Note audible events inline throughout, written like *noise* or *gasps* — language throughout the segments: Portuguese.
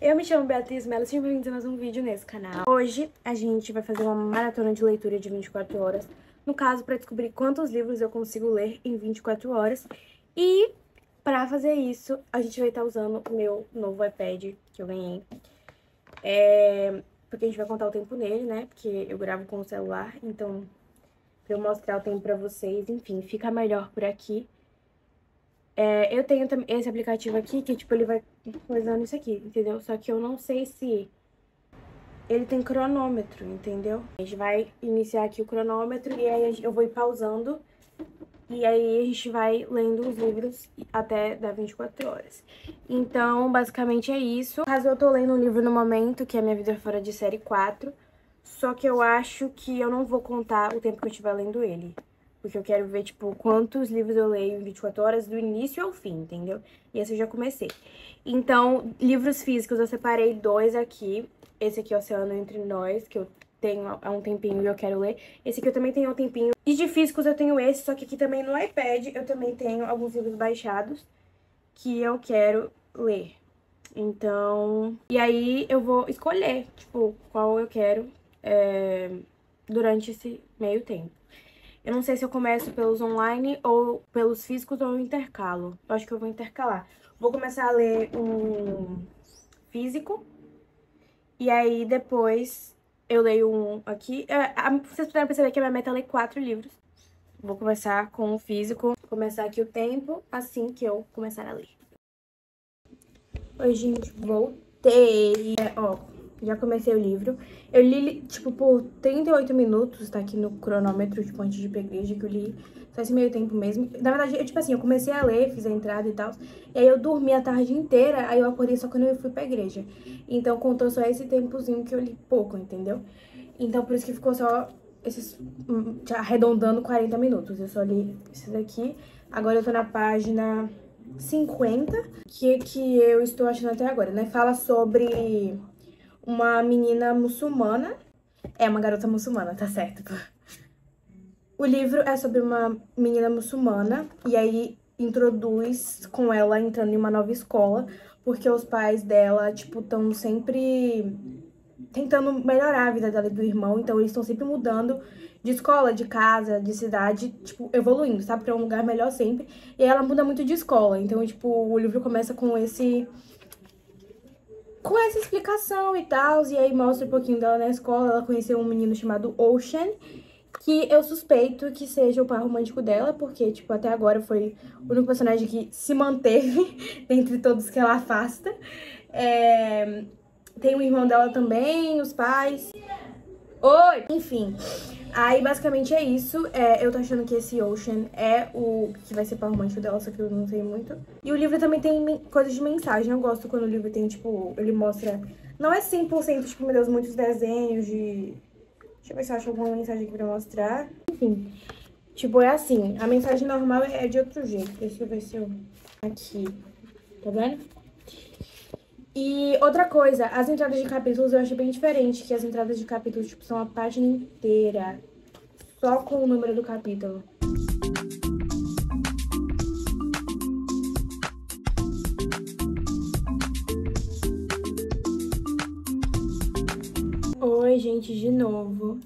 Eu me chamo Beatriz Mello, sejam bem-vindos a mais um vídeo nesse canal. Hoje a gente vai fazer uma maratona de leitura de 24 horas. No caso, para descobrir quantos livros eu consigo ler em 24 horas. E para fazer isso, a gente vai estar usando o meu novo iPad que eu ganhei. É... Porque a gente vai contar o tempo nele, né? Porque eu gravo com o celular, então... Pra eu mostrar o tempo pra vocês, enfim, fica melhor por aqui. É, eu tenho esse aplicativo aqui que, tipo, ele vai coisando isso aqui, entendeu? Só que eu não sei se ele tem cronômetro, entendeu? A gente vai iniciar aqui o cronômetro e aí eu vou ir pausando e aí a gente vai lendo os livros até dar 24 horas. Então, basicamente é isso. Caso eu tô lendo um livro no momento, que é Minha Vida Fora de Série 4, só que eu acho que eu não vou contar o tempo que eu estiver lendo ele. Porque eu quero ver, tipo, quantos livros eu leio em 24 horas, do início ao fim, entendeu? E esse eu já comecei. Então, livros físicos, eu separei dois aqui. Esse aqui, Oceano Entre Nós, que eu tenho há um tempinho e eu quero ler. Esse aqui eu também tenho há um tempinho. E de físicos eu tenho esse, só que aqui também no iPad eu também tenho alguns livros baixados que eu quero ler. Então, e aí eu vou escolher, tipo, qual eu quero é, durante esse meio tempo. Eu não sei se eu começo pelos online ou pelos físicos ou eu intercalo. Eu acho que eu vou intercalar. Vou começar a ler um físico. E aí depois eu leio um aqui. É, vocês puderam perceber que a minha meta é ler quatro livros. Vou começar com o físico. Começar aqui o tempo assim que eu começar a ler. Oi, gente. Voltei. É, ó, já comecei o livro. Eu li, tipo, por 38 minutos, tá aqui no cronômetro, tipo, antes de ir igreja, que eu li só esse meio tempo mesmo. Na verdade, eu, tipo assim, eu comecei a ler, fiz a entrada e tal, e aí eu dormi a tarde inteira, aí eu acordei só quando eu fui pra igreja. Então, contou só esse tempozinho que eu li pouco, entendeu? Então, por isso que ficou só esses, hum, arredondando 40 minutos. Eu só li esse daqui. Agora eu tô na página 50, que, que eu estou achando até agora, né? Fala sobre uma menina muçulmana. É uma garota muçulmana, tá certo. O livro é sobre uma menina muçulmana e aí introduz com ela entrando em uma nova escola, porque os pais dela, tipo, estão sempre tentando melhorar a vida dela e do irmão, então eles estão sempre mudando de escola, de casa, de cidade, tipo, evoluindo, sabe? Pra um lugar melhor sempre. E ela muda muito de escola, então, tipo, o livro começa com esse com essa explicação e tal, e aí mostra um pouquinho dela na escola, ela conheceu um menino chamado Ocean, que eu suspeito que seja o par romântico dela, porque, tipo, até agora foi o único personagem que se manteve *laughs* dentre todos que ela afasta. É... Tem o irmão dela também, os pais. Oi! Enfim, Aí, basicamente, é isso. É, eu tô achando que esse Ocean é o que vai ser par romântico dela, só que eu não sei muito. E o livro também tem coisas de mensagem. Eu gosto quando o livro tem, tipo, ele mostra... Não é 100%, tipo, meu Deus, muitos desenhos de... Deixa eu ver se eu acho alguma mensagem aqui pra mostrar. Enfim, tipo, é assim. A mensagem normal é de outro jeito. Deixa eu ver se eu... Aqui. Tá vendo? E outra coisa, as entradas de capítulos eu achei bem diferente, que as entradas de capítulos tipo, são a página inteira, só com o número do capítulo. Oi, gente, de novo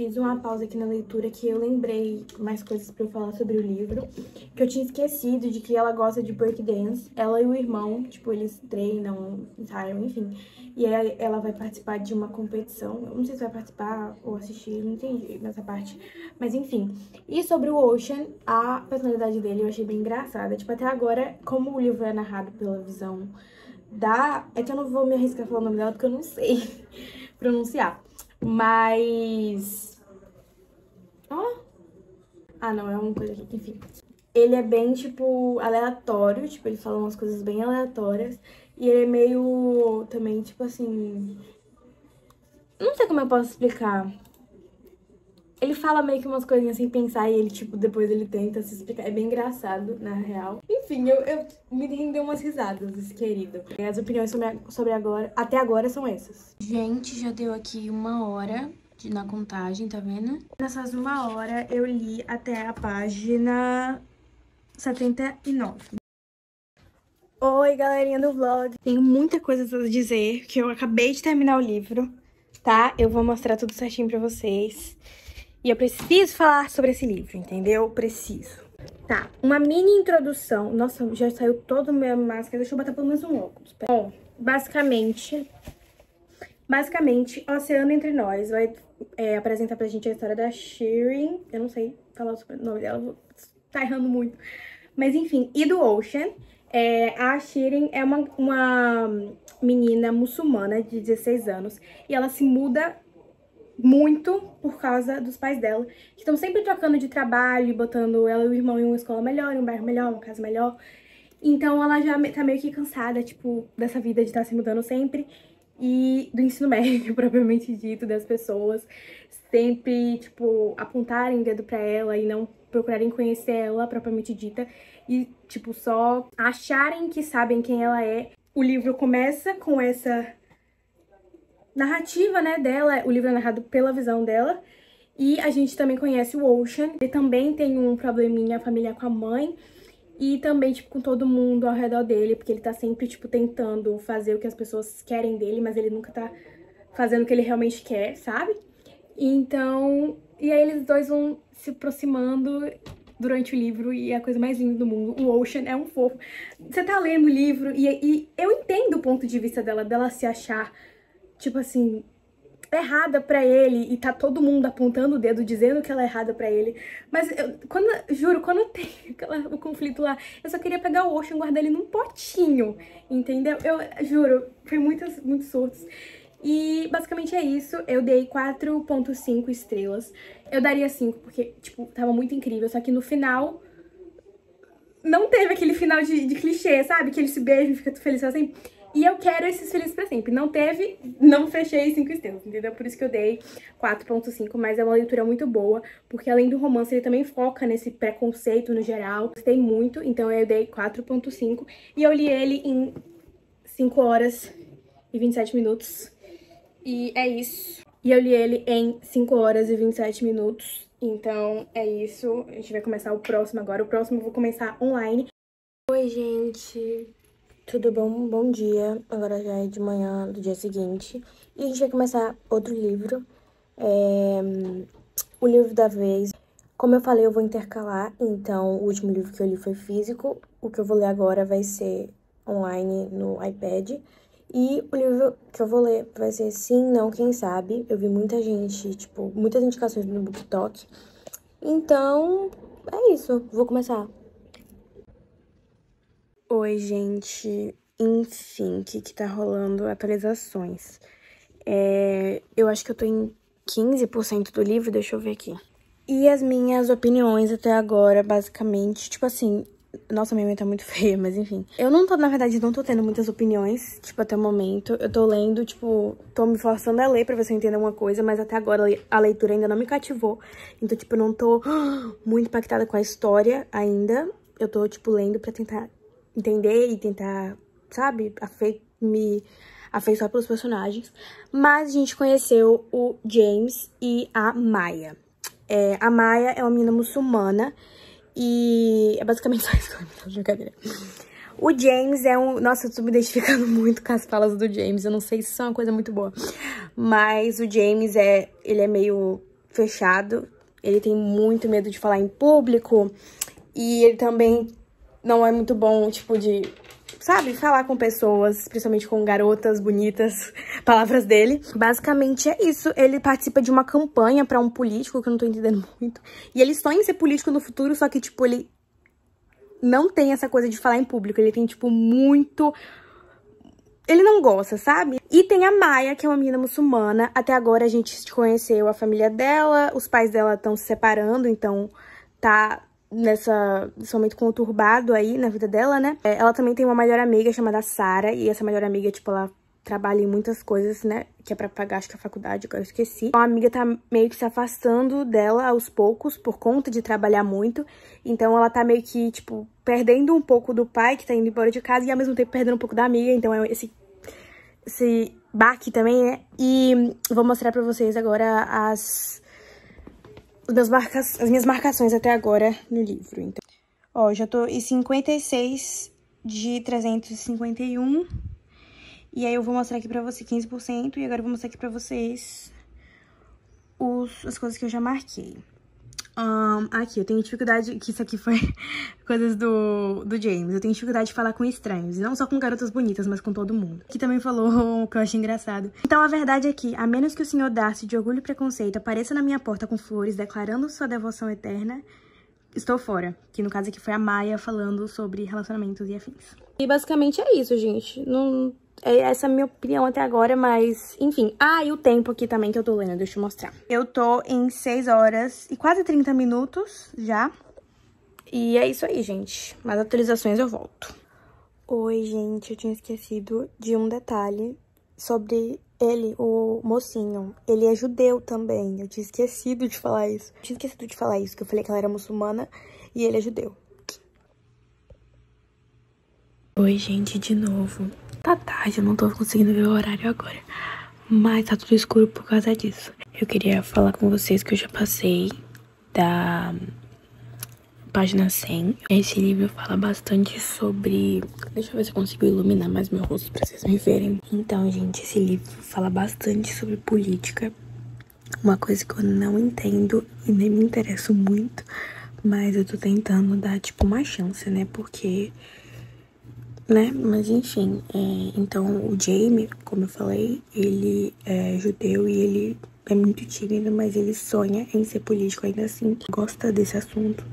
fiz uma pausa aqui na leitura que eu lembrei mais coisas eu falar sobre o livro. Que eu tinha esquecido de que ela gosta de breakdance. Ela e o irmão, tipo, eles treinam, ensaiam, enfim. E aí ela vai participar de uma competição. Eu não sei se vai participar ou assistir, não entendi nessa parte. Mas enfim. E sobre o Ocean, a personalidade dele eu achei bem engraçada. Tipo, até agora, como o livro é narrado pela visão da... É que eu não vou me arriscar a falar o nome dela porque eu não sei *laughs* pronunciar. Mas Ó. Ah, não, é uma coisa aqui, enfim. Ele é bem, tipo, aleatório, tipo, ele fala umas coisas bem aleatórias. E ele é meio, também, tipo assim... Não sei como eu posso explicar. Ele fala meio que umas coisinhas sem pensar e ele, tipo, depois ele tenta se explicar. É bem engraçado, na real. Enfim, eu, eu me rendeu umas risadas, esse querido. As opiniões sobre, sobre agora, até agora são essas. Gente, já deu aqui uma hora na contagem, tá vendo? Nessas uma hora eu li até a página 79. Oi, galerinha do vlog. Tenho muita coisa a dizer, que eu acabei de terminar o livro, tá? Eu vou mostrar tudo certinho pra vocês. E eu preciso falar sobre esse livro, entendeu? Preciso. Tá, uma mini introdução. Nossa, já saiu todo o meu máscara. Deixa eu botar pelo menos um óculos. Bom, basicamente... Basicamente, Oceano Entre Nós vai é, apresentar pra gente a história da Shirin. Eu não sei falar o nome dela, vou... tá errando muito. Mas enfim, e do Ocean. É, a Shirin é uma, uma menina muçulmana de 16 anos e ela se muda muito por causa dos pais dela, que estão sempre trocando de trabalho botando ela e o irmão em uma escola melhor, em um bairro melhor, uma casa melhor. Então ela já tá meio que cansada, tipo, dessa vida de estar tá se mudando sempre e do ensino *laughs* médio, propriamente dito, das pessoas sempre, tipo, apontarem o dedo pra ela e não procurarem conhecer ela propriamente dita. E, tipo, só acharem que sabem quem ela é. O livro começa com essa narrativa, né, dela, o livro é narrado pela visão dela, e a gente também conhece o Ocean, ele também tem um probleminha familiar com a mãe, e também, tipo, com todo mundo ao redor dele, porque ele tá sempre, tipo, tentando fazer o que as pessoas querem dele, mas ele nunca tá fazendo o que ele realmente quer, sabe? Então, e aí eles dois vão se aproximando durante o livro e é a coisa mais linda do mundo. O Ocean é um fofo. Você tá lendo o livro e, e eu entendo o ponto de vista dela, dela se achar, tipo assim, errada pra ele e tá todo mundo apontando o dedo dizendo que ela é errada pra ele. Mas eu, quando, juro, quando *laughs* tem aquela, o conflito lá, eu só queria pegar o Ocean e guardar ele num potinho, entendeu? Eu juro, foi muitos, muitos surtos. E basicamente é isso, eu dei 4.5 estrelas. Eu daria 5 porque, tipo, tava muito incrível, só que no final não teve aquele final de, de clichê, sabe? Que eles se beijam e ficam felizes assim. E eu quero esses felizes pra sempre. Não teve, não fechei 5 estrelas, entendeu? Por isso que eu dei 4.5, mas é uma leitura muito boa, porque além do romance, ele também foca nesse preconceito no geral. Gostei muito, então eu dei 4.5. E eu li ele em 5 horas e 27 minutos. E é isso. E eu li ele em 5 horas e 27 minutos. Então é isso. A gente vai começar o próximo agora. O próximo eu vou começar online. Oi, gente. Tudo bom? Bom dia. Agora já é de manhã do dia seguinte. E a gente vai começar outro livro. É... O livro da vez. Como eu falei, eu vou intercalar. Então, o último livro que eu li foi físico. O que eu vou ler agora vai ser online no iPad. E o livro que eu vou ler vai ser Sim, Não, Quem Sabe. Eu vi muita gente, tipo, muitas indicações no BookTok. Então, é isso. Vou começar. Oi, gente. Enfim, o que, que tá rolando? Atualizações. É, eu acho que eu tô em 15% do livro, deixa eu ver aqui. E as minhas opiniões até agora, basicamente, tipo assim, nossa, minha mãe tá muito *laughs* feia, mas enfim. Eu não tô, na verdade, não tô tendo muitas opiniões, tipo, até o momento. Eu tô lendo, tipo, tô me forçando a ler pra ver se eu entendo alguma coisa, mas até agora a leitura ainda não me cativou. Então, tipo, eu não tô *gasps* muito impactada com a história ainda. Eu tô, tipo, lendo pra tentar entender e tentar, sabe, afe me afeiçoar pelos personagens. Mas a gente conheceu o James e a Maya. É, a Maya é uma menina muçulmana e é basicamente *laughs* só isso brincadeira. O James é um... Nossa, eu tô me identificando *laughs* muito com as falas do James. Eu não sei se isso é uma coisa muito boa. Mas o James é... Ele é meio fechado. Ele tem muito medo de falar em público. E ele também não é muito bom, tipo, de sabe, falar com pessoas, principalmente com garotas bonitas, *laughs* palavras dele. Basicamente é isso. Ele participa de uma campanha para um político, que eu não tô entendendo *laughs* muito. E ele sonha em ser político no futuro, só que, tipo, ele não tem essa coisa de falar em público. Ele tem, tipo, muito. Ele não gosta, sabe? E tem a Maia, que é uma menina muçulmana. Até agora a gente conheceu a família dela, os pais dela estão se separando, então tá nessa, nesse momento conturbado aí na vida dela, né? É, ela também tem uma melhor amiga chamada Sara, e essa melhor amiga, tipo, ela trabalha em muitas coisas, né? Que é pra pagar, acho que a faculdade, agora eu esqueci. Então, a amiga tá meio que se afastando dela aos poucos, por conta de trabalhar muito. Então, ela tá meio que, tipo, perdendo um pouco do pai, que tá indo embora de casa, e ao mesmo tempo perdendo um pouco da amiga. Então, é esse, esse baque também, né? E vou mostrar pra vocês agora as marcas, as minhas marcações até agora no livro. Então, ó, já tô em 56 de 351. E aí eu vou mostrar aqui pra você 15%. E agora eu vou mostrar aqui pra vocês os, as coisas que eu já marquei. Um, aqui, eu tenho dificuldade, que isso aqui foi *laughs* coisas do, do James. Eu tenho dificuldade de falar com estranhos, não só com garotas bonitas, mas com todo mundo. Que também falou *laughs* o que eu achei engraçado. Então, a verdade é que, a menos que o senhor Darcy, de orgulho e preconceito, apareça na minha porta com flores, declarando sua devoção eterna, estou fora. Que no caso aqui foi a Maia falando sobre relacionamentos e afins. E basicamente é isso, gente. Não é essa a minha opinião até agora, mas enfim. Ah, e o tempo aqui também que eu tô lendo, deixa eu mostrar. Eu tô em 6 horas e quase 30 minutos já. E é isso aí, gente. Mais atualizações eu volto. Oi, gente, eu tinha esquecido de um detalhe sobre ele, o mocinho. Ele é judeu também. Eu tinha esquecido de falar isso. Eu tinha esquecido de falar isso, que eu falei que ela era muçulmana e ele é judeu. Oi, gente, de novo. Tá tarde, eu não tô conseguindo ver o horário agora. Mas tá tudo escuro por causa disso. Eu queria falar com vocês que eu já passei da página 100. Esse livro fala bastante sobre... Deixa eu ver se eu consigo iluminar mais meu rosto pra vocês me verem. Então, gente, esse livro fala bastante sobre política. Uma coisa que eu não entendo e nem me interesso muito. Mas eu tô tentando dar, tipo, uma chance, né? Porque né? Mas enfim, é, então o Jamie, como eu falei, ele é judeu e ele é muito tímido, mas ele sonha em ser político ainda assim, gosta desse assunto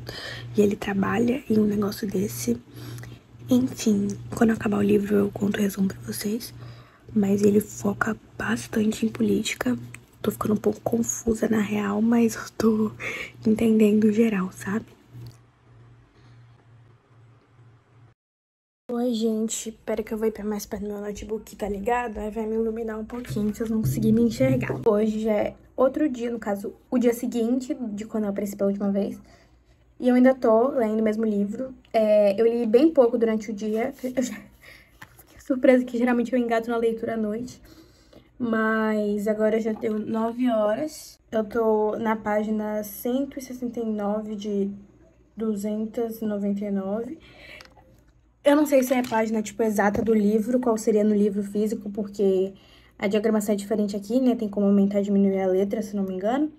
e ele trabalha em um negócio desse. Enfim, quando acabar o livro eu conto o resumo pra vocês, mas ele foca bastante em política. Tô ficando um pouco confusa na real, mas *laughs* eu tô entendendo geral, sabe? Oi, gente. Espera que eu vou ir mais perto do meu notebook, tá ligado? Aí vai me iluminar um pouquinho, vocês vão conseguir me enxergar. Hoje é outro dia, no caso, o dia seguinte de quando eu apareci pela última vez. E eu ainda tô lendo o mesmo livro. É, eu li bem pouco durante o dia. Eu já... *laughs* Fiquei surpresa que geralmente eu engato na leitura à noite. Mas agora já deu 9 horas. Eu tô na página 169 de 299. Eu não sei se é a página, tipo, exata do livro, qual seria no livro físico, porque a diagramação é diferente aqui, né? Tem como aumentar e diminuir a letra, se não me engano.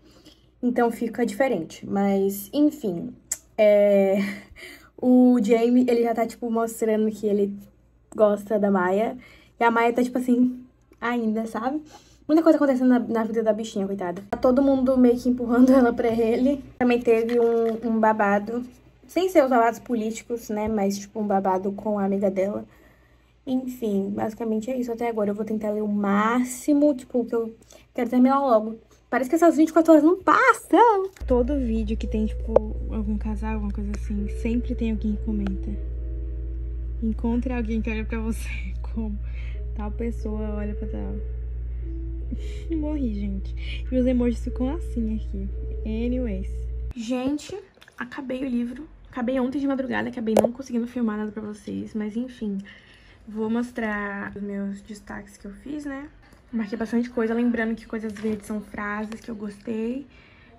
Então fica diferente. Mas, enfim, é... *laughs* o Jamie, ele já tá, tipo, mostrando que ele gosta da Maia. E a Maia tá, tipo assim, ainda, sabe? Muita coisa acontecendo na, na, vida da bichinha, coitada. Tá todo mundo meio que empurrando *laughs* ela pra ele. Também teve um, um babado sem ser os babados políticos, né? Mas, tipo, um babado com a amiga dela. Enfim, basicamente é isso até agora. Eu vou tentar ler o máximo, tipo, que eu quero terminar logo. Parece que essas 24 horas não passam. Todo vídeo que tem, tipo, algum casal, alguma coisa assim, sempre tem alguém que comenta. Encontre alguém que olha pra você *laughs* como tal pessoa olha pra tal. *laughs* Morri, gente. E os emojis ficam assim aqui. Anyways. Gente, acabei o livro. Acabei ontem de madrugada, acabei não conseguindo filmar nada pra vocês, mas enfim. Vou mostrar os meus destaques que eu fiz, né? Marquei bastante coisa, lembrando que coisas verdes são frases que eu gostei.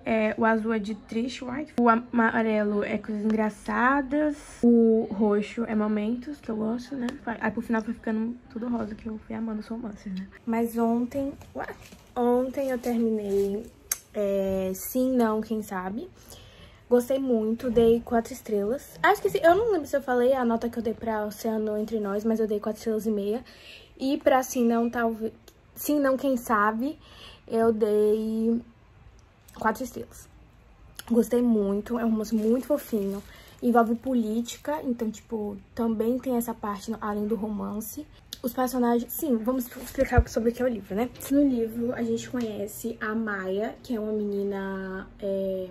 É, o azul é de triste white. O amarelo é coisas engraçadas. O roxo é momentos, que eu gosto, né? Aí pro final foi ficando tudo rosa, que eu fui amando os romances, né? Mas ontem... Ué, ontem eu terminei é, Sim, Não, Quem Sabe. Gostei muito, dei quatro estrelas. Ah, esqueci, eu não lembro se eu falei a nota que eu dei pra Oceano Entre Nós, mas eu dei quatro estrelas e meia. E pra Sim Não, talvez... Sim Não, Quem Sabe, eu dei quatro estrelas. Gostei muito, é um romance muito fofinho. Envolve política, então, tipo, também tem essa parte além do romance. Os personagens... Sim, vamos explicar sobre o que é o livro, né? No livro, a gente conhece a Maia, que é uma menina... É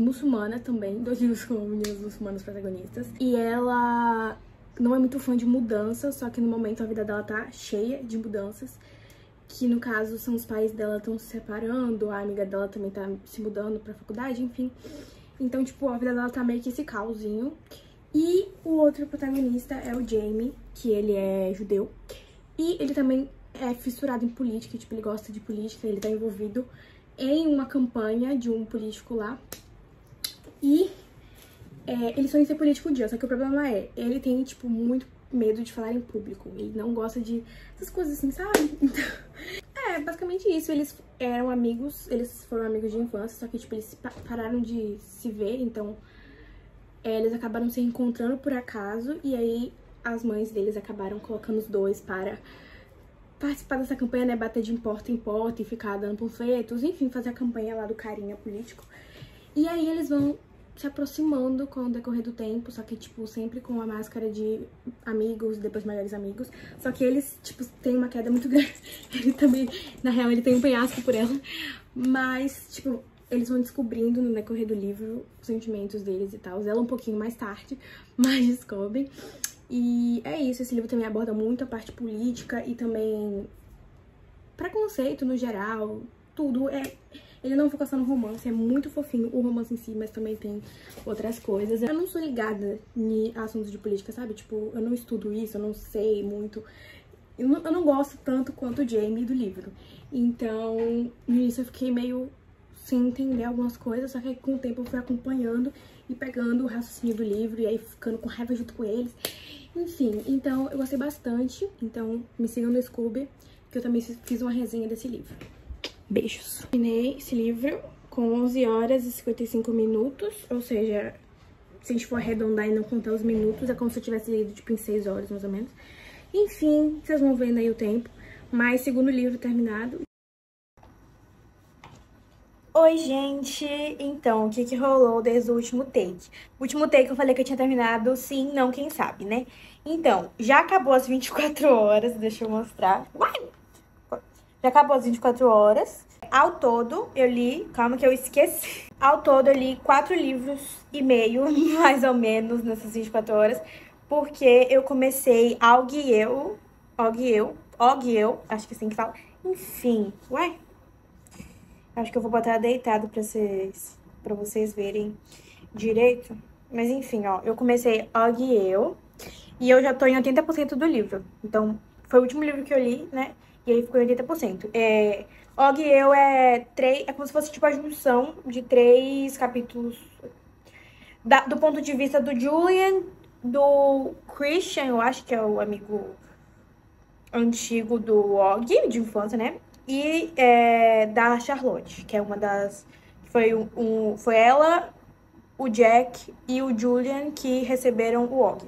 muçulmana também, *laughs* dois livros com meninas muçulmanas protagonistas. E ela não é muito fã de mudanças, só que no momento a vida dela tá cheia de mudanças. Que no caso são os pais dela estão se separando, a amiga dela também tá se mudando pra faculdade, enfim. Então, tipo, a vida dela tá meio que esse caosinho. E o outro protagonista é o Jamie, que ele é judeu. E ele também é fissurado em política, tipo, ele gosta de política, ele tá envolvido em uma campanha de um político lá. E É, ele sonha em ser político um dia, só que o problema é, ele tem, tipo, muito medo de falar em público. Ele não gosta de essas coisas assim, sabe? *laughs* Então, é, basicamente isso. Eles eram amigos, eles foram amigos de infância, só que, tipo, eles pararam de se ver, então é, eles acabaram se encontrando por acaso, e aí as mães deles acabaram colocando os dois para participar dessa campanha, né, bater de porta em porta e ficar dando panfletos, enfim, fazer a campanha lá do carinha político. E aí eles vão se aproximando com o decorrer do tempo, só que, tipo, sempre com a máscara de amigos, depois melhores amigos. Só que eles, tipo, têm uma queda muito *laughs* grande. Ele também, na real, ele tem um penhasco por ela. Mas, tipo, eles vão descobrindo no decorrer do livro os sentimentos deles e tal. Ela um pouquinho mais tarde, *laughs* mas descobrem. E é isso, esse livro também aborda muito a parte política e também preconceito no geral, tudo. É, ele não foca só no romance, é muito fofinho o romance em si, mas também tem outras coisas. Eu não sou ligada em assuntos de política, sabe? Tipo, eu não estudo isso, eu não sei muito. Eu não, eu não gosto tanto quanto o Jamie do livro. Então, no início eu fiquei meio sem entender algumas coisas, só que com o tempo eu fui acompanhando e pegando o raciocínio do livro e aí ficando com raiva junto com eles. Enfim, então eu gostei bastante. Então me sigam no Scooby, que eu também fiz uma resenha desse livro. Beijos. Terminei esse livro com 11 horas e 55 minutos, ou seja, se a gente for arredondar e não contar os minutos, é como se eu tivesse lido tipo em 6 horas mais ou menos. Enfim, vocês vão vendo aí o tempo. Mas segundo livro terminado. Oi, gente! Então, o que que rolou desde o último take? O último take eu falei que eu tinha terminado sim, não, quem sabe, né? Então, já acabou as 24 horas, deixa eu mostrar. Já acabou as 24 horas. Ao todo, eu li... Calma que eu esqueci. Ao todo, eu li quatro livros e meio, *laughs* mais ou menos, nessas 24 horas. Porque eu comecei Og eu... Og eu... Eu... Acho que é assim que fala. Enfim, ué... Acho que eu vou botar deitado pra vocês, pra vocês verem direito. Mas enfim, ó, eu comecei Og Eu, e eu já tô em 80% do livro. Então, foi o último livro que eu li, né? Aí ficou em 80%. É, Og e Eu é, três, é como se fosse tipo a junção de três capítulos da, do ponto de vista do Julian, do Christian, eu acho que é o amigo antigo do Og, de infância, né? e é, da Charlotte, que é uma das. Foi, um, foi ela, o Jack e o Julian que receberam o Og.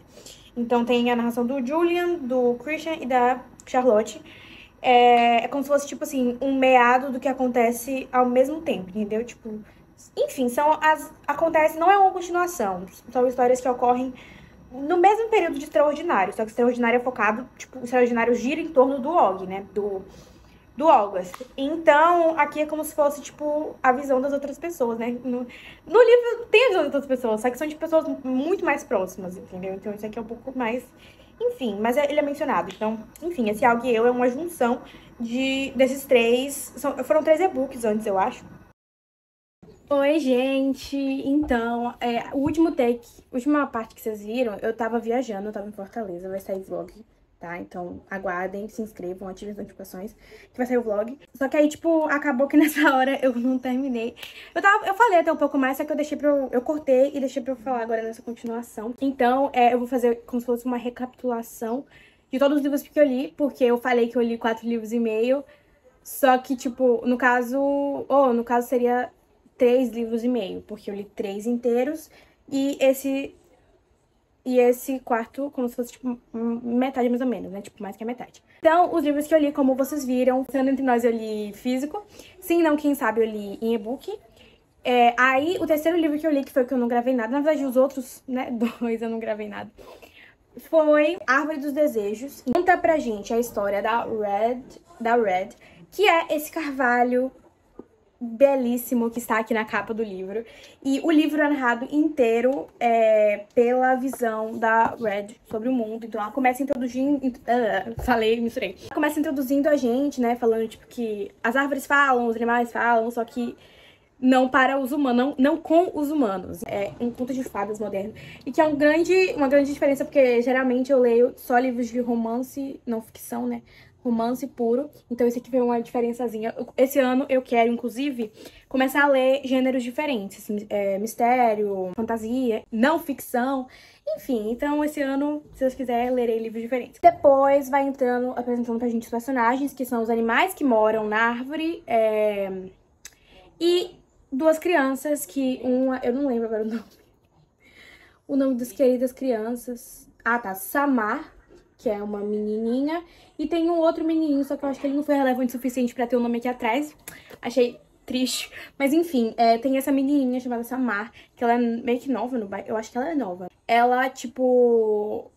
Então tem a narração do Julian, do Christian e da Charlotte. É, é como se fosse, tipo assim, um meado do que acontece ao mesmo tempo, entendeu? Tipo, enfim, são as. Acontece, não é uma continuação. São histórias que ocorrem no mesmo período de Extraordinário. Só que Extraordinário é focado, tipo, o Extraordinário gira em torno do Og, né? Do do August. Então, aqui é como se fosse, tipo, a visão das outras pessoas, né? No, no livro tem a visão das outras pessoas, só que são de pessoas muito mais próximas, entendeu? Então, isso aqui é um pouco mais... Enfim, mas é, ele é mencionado. Então, enfim, esse Algo e Eu é uma junção de, desses três... São, foram três e-books antes, eu acho. Oi, gente! Então, é, o último take, última parte que vocês viram, eu tava viajando, eu tava em Fortaleza, vai sair vlog tá? Então, aguardem, se inscrevam, ativem as notificações, que vai sair o vlog. Só que aí, tipo, acabou que *laughs* nessa hora eu não terminei. Eu, tava, eu falei até um pouco mais, só que eu deixei pra eu, eu cortei e deixei pra eu falar agora nessa continuação. Então, é, eu vou fazer como se fosse uma recapitulação de todos os livros que eu li, porque eu falei que eu li quatro livros e meio, só que, tipo, no caso... Ou, oh, no caso, seria três livros e meio, porque eu li três inteiros e esse e esse quarto como se fosse, tipo, metade mais ou menos, né? Tipo, mais que a metade. Então, os livros que eu li, como vocês viram, sendo entre nós, eu li físico. Sim, não, quem sabe, eu li em e-book. É, aí, o terceiro livro que eu li, que foi o que eu não gravei nada, na verdade, os outros, né, *laughs* dois eu não gravei nada, foi Árvore dos Desejos. Conta pra gente a história da Red, da Red, que é esse carvalho belíssimo que está aqui na capa do livro. E o livro é narrado inteiro é, pela visão da Red sobre o mundo. Então ela começa introduzindo... Uh, falei, misturei. Ela começa introduzindo a gente, né? Falando, tipo, que as árvores falam, os animais falam, só que não para os humanos, não, não com os humanos. É um conto de fadas moderno. E que é um grande, uma grande diferença, porque geralmente eu leio só livros de romance, não ficção, né? Romance puro. Então esse aqui foi uma diferençazinha. Esse ano eu quero, inclusive, começar a ler gêneros diferentes. É, mistério, fantasia, não ficção. Enfim, então esse ano, se vocês quiserem, lerei livros diferentes. Depois vai entrando, apresentando pra gente os personagens, que são os animais que moram na árvore. É... E duas crianças, que uma... Eu não lembro agora o nome. O nome das queridas crianças. Ah, tá. Samar, que é uma menininha. E tem um outro menininho, só que eu acho que ele não foi relevante o suficiente pra ter o nome aqui atrás. Achei triste. Mas enfim, é, tem essa menininha chamada Samar, que ela é meio que nova no bairro. Eu acho que ela é nova. Ela, tipo,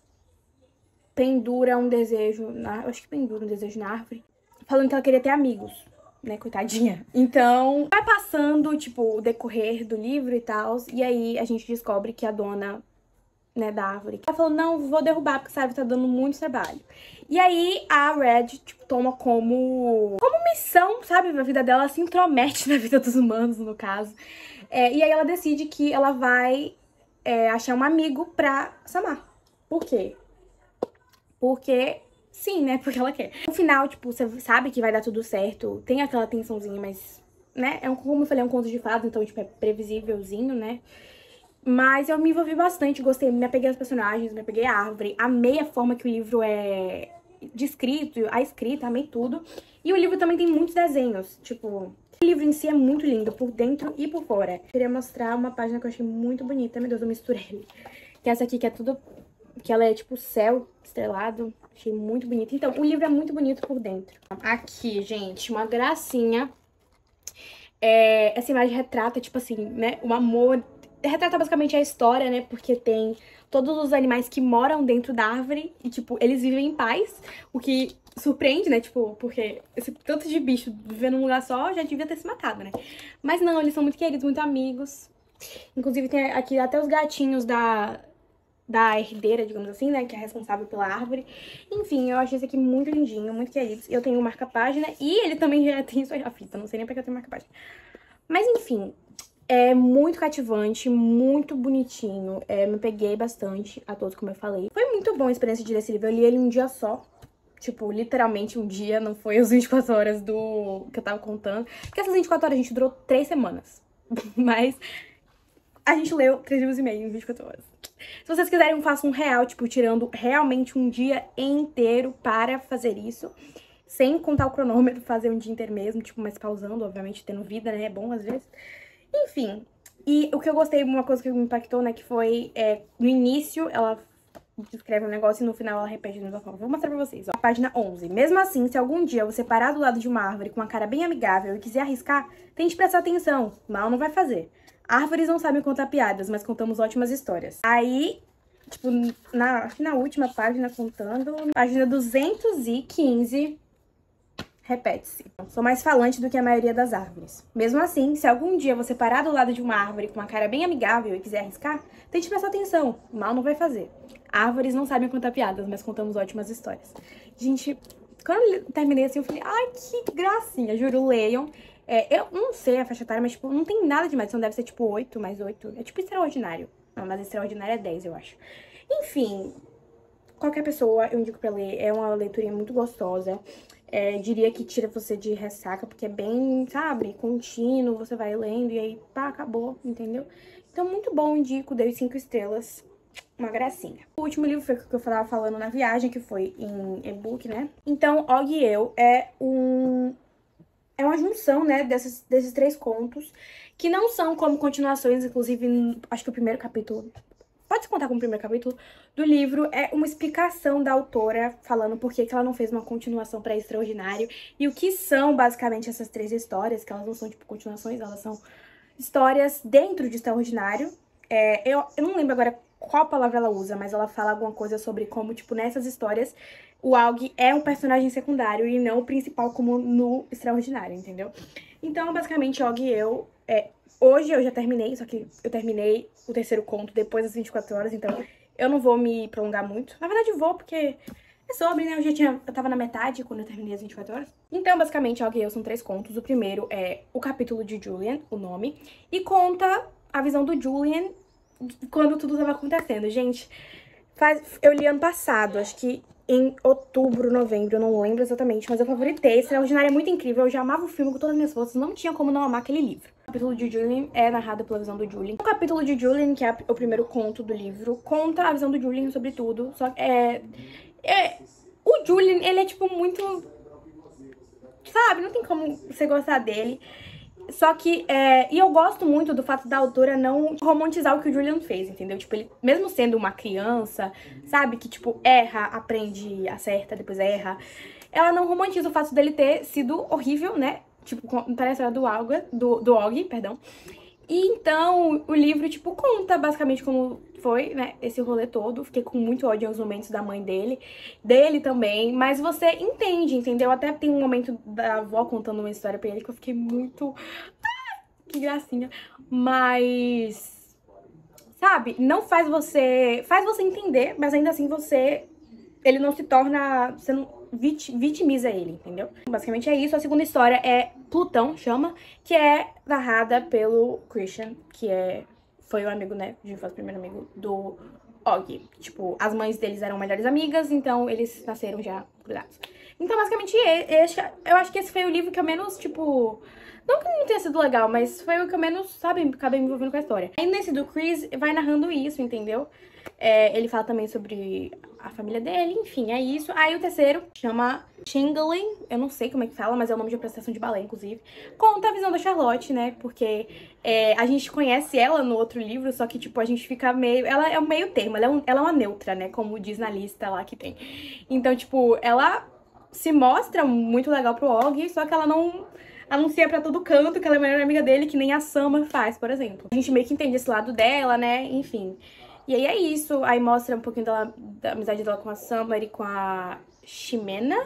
pendura um desejo, na, eu acho que pendura um desejo na árvore, falando que ela queria ter amigos, né, coitadinha. Então, vai passando, tipo, o decorrer do livro e tal, e aí a gente descobre que a dona né, da árvore. Ela falou, não, vou derrubar, porque sabe, tá dando muito trabalho. E aí a Red, tipo, toma como, como missão, sabe, na vida dela, se intromete *laughs* na vida dos humanos, no caso. É, e aí ela decide que ela vai é, achar um amigo pra Samar. Por quê? Porque sim, né, *laughs* porque ela quer. No final, tipo, você sabe que vai dar tudo certo, tem aquela tensãozinha, mas, né, é um, como eu falei, é um conto de fadas, então, tipo, é previsívelzinho, né. Mas eu me envolvi bastante, gostei, me apeguei aos personagens, me apeguei à árvore, amei a forma que o livro é descrito, a escrita, amei tudo. E o livro também tem muitos desenhos, tipo, o livro em si é muito lindo, por dentro e por fora. Queria mostrar uma página que eu achei muito bonita, meu Deus, eu misturei. Que é essa aqui, que é tudo, que ela é tipo céu estrelado, achei muito bonita. Então, o livro é muito bonito por dentro. Aqui, gente, uma gracinha. É, essa imagem retrata, tipo assim, né, o amor retrata basicamente a história, né? Porque tem todos os animais que moram dentro da árvore e, tipo, eles vivem em paz, o que surpreende, né? Tipo, porque esse tanto de bicho vivendo num lugar só já devia ter se matado, né? Mas não, eles são muito queridos, muito amigos. Inclusive tem aqui até os gatinhos da, da herdeira, digamos assim, né? Que é responsável pela árvore. Enfim, eu achei esse aqui muito lindinho, muito querido. Eu tenho marca-página e ele também já tem sua *laughs* fita, não sei nem porque eu tenho marca-página. Mas enfim, é muito cativante, muito bonitinho. É, me peguei bastante a todos, como eu falei. Foi muito bom a experiência de ler esse livro. Eu li ele um dia só. Tipo, literalmente um dia, não foi as *laughs* 24 horas do que eu tava contando. Porque essas 24 horas a gente durou 3 semanas. *laughs* Mas a gente leu 3 livros e meio em 24 horas. Se vocês quiserem, eu faço um real, tipo, tirando realmente um dia inteiro para fazer isso. Sem contar o cronômetro, fazer um dia inteiro mesmo, tipo, mas pausando, obviamente, tendo vida, né? É bom às vezes. Enfim, e o que eu gostei, uma coisa que me impactou, né, que foi é, no início ela descreve um negócio e no final ela repete de novo. Vou mostrar pra vocês, ó. Página 11. Mesmo assim, se algum dia você parar do lado de uma árvore com uma cara bem amigável e quiser arriscar, tente prestar atenção. Mal não vai fazer. Árvores não sabem contar piadas, mas contamos ótimas histórias. Aí, tipo, na, na última página contando, página 215, repete-se. Sou mais falante do que a maioria das árvores. Mesmo assim, se algum dia você parar do lado de uma árvore com uma cara bem amigável e quiser arriscar, tente prestar atenção, mal não vai fazer. Árvores não sabem contar piadas, mas contamos ótimas histórias. Gente, quando eu terminei assim, eu falei, ai, que gracinha, juro, leiam. É, eu não sei a faixa etária, mas tipo, não tem nada demais, então deve ser tipo 8 mais 8. É tipo extraordinário. Não, mas extraordinário é 10, eu acho. Enfim, qualquer pessoa eu indico pra ler. É uma leiturinha muito gostosa. É, diria que tira você de ressaca, porque é bem, sabe, contínuo, você vai lendo e aí, pá, acabou, entendeu? Então, muito bom, indico, dei cinco estrelas, uma gracinha. O último livro foi o que eu tava falando na viagem, que foi em e-book, né? Então, Og e Eu é um... É uma junção, né, desses, desses três contos, que não são como continuações, inclusive, acho que o primeiro capítulo pode-se contar como primeiro capítulo do livro, é uma explicação da autora falando por que, ela não fez uma continuação para Extraordinário e o que são basicamente essas três histórias, que elas não são tipo continuações, elas são histórias dentro de Extraordinário. É, eu, eu não lembro agora qual palavra ela usa, mas ela fala alguma coisa sobre como, tipo, nessas histórias, o Aug é um personagem secundário e não o principal como no Extraordinário, entendeu? Então, basicamente, Og e eu é, Hoje eu já terminei, só que eu terminei o terceiro conto depois das 24 horas, então eu não vou me prolongar muito. Na verdade vou, porque é sobre, né? Eu já tinha. Eu tava na metade quando eu terminei as 24 horas. Então, basicamente, Ok são três contos. O primeiro é o capítulo de Julian, o nome, e conta a visão do Julian quando tudo tava acontecendo. Gente, faz, eu li ano passado, acho que em outubro, novembro, eu não lembro exatamente, mas eu favoritei. Extraordinária é muito incrível, eu já amava o filme com todas as minhas forças, não tinha como não amar aquele livro. O capítulo de Julian é narrado pela visão do Julian. O capítulo de Julian, que é o primeiro conto do livro, conta a visão do Julian sobre tudo, só que é... é o Julian, ele é, tipo, muito... Sabe, não tem como você gostar dele. Só que, é, e eu gosto muito do fato da autora não romantizar o que o Julian fez, entendeu? Tipo, ele, mesmo sendo uma criança, sabe, que, tipo, erra, aprende, acerta, depois erra, ela não romantiza o fato dele ter sido horrível, né? Tipo, parece a história do Alga, do, do Og, perdão. E então, o livro, tipo, conta basicamente como foi, né, esse rolê todo. Fiquei com muito ódio aos momentos da mãe dele, dele também. Mas você entende, entendeu? Até tem um momento da avó contando uma história pra ele que eu fiquei muito... Ah, que gracinha. Mas... Sabe? Não faz você... Faz você entender, mas ainda assim você... Ele não se torna... Você não vitimiza ele, entendeu? Basicamente é isso. A segunda história é Plutão, chama, que é narrada pelo Christian, que é foi o amigo, né, de infância, primeiro amigo do Og. Tipo, as mães deles eram melhores amigas, então eles nasceram já grudados. Então, basicamente, esse, eu acho que esse foi o livro que eu menos, tipo... Não que não tenha sido legal, mas foi o que eu menos, sabe, acabei me envolvendo com a história. Aí nesse do Chris, vai narrando isso, entendeu? É, ele fala também sobre a família dele, enfim, é isso. Aí o terceiro chama Chingling, eu não sei como é que fala, mas é o nome de uma prestação de balé, inclusive. Conta a visão da Charlotte, né? Porque é, a gente conhece ela no outro livro, só que, tipo, a gente fica meio... Ela é um meio termo, ela é, um, ela é uma neutra, né? Como diz na lista lá que tem. Então, tipo, ela se mostra muito legal pro Og, só que ela não anuncia pra todo canto que ela é a melhor amiga dele, que nem a Summer faz, por exemplo. A gente meio que entende esse lado dela, né? Enfim. E aí é isso. Aí mostra um pouquinho dela, da amizade dela com a Summer e com a Ximena.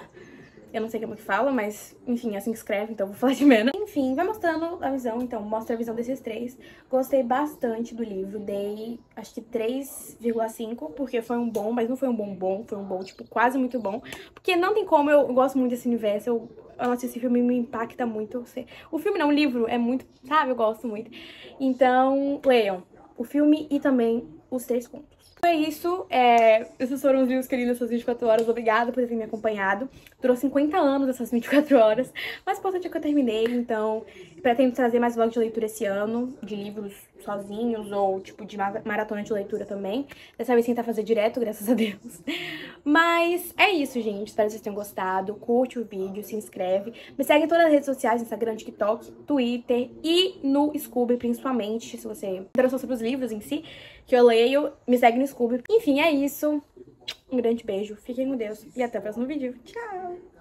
Eu não sei como que fala, mas enfim, assim que escreve, então vou falar de Mena. Enfim, vai mostrando a visão, então mostra a visão desses três. Gostei bastante do livro, dei acho que 3,5, porque foi um bom, mas não foi um bom bom, foi um bom, tipo, quase muito bom. Porque não tem como, eu gosto muito desse universo, eu, nossa, esse filme me impacta muito. O filme não, o livro é muito, sabe, eu gosto muito. Então, leiam o filme e também os três contos. É isso, é, esses foram os livros que nessas 24 horas, obrigada por ter me acompanhado. Durou 50 anos essas 24 horas, mas o importante é que eu terminei, então pretendo trazer mais vlogs de leitura esse ano, de livros sozinhos ou tipo de maratona de leitura também. Dessa vez tentar fazer direto, graças a Deus. *laughs* Mas é isso, gente. Espero que vocês tenham gostado. Curte o vídeo, se inscreve. Me segue em todas as redes sociais, Instagram, TikTok, Twitter e no Scooby, principalmente, se você interessou sobre os livros em si, que eu leio. Me segue no Scooby. Enfim, é isso. Um grande beijo. Fiquem com Deus e até o próximo vídeo. Tchau!